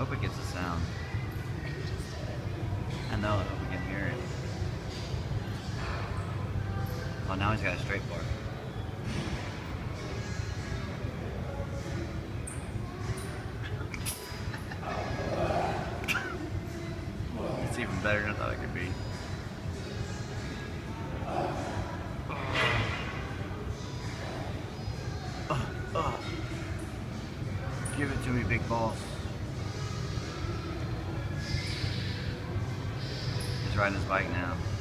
hope it gets a sound. I know, I hope we can hear it. Oh, now he's got a straight bar. it's even better than I thought it could be. Give it to me, big boss. Riding his bike now.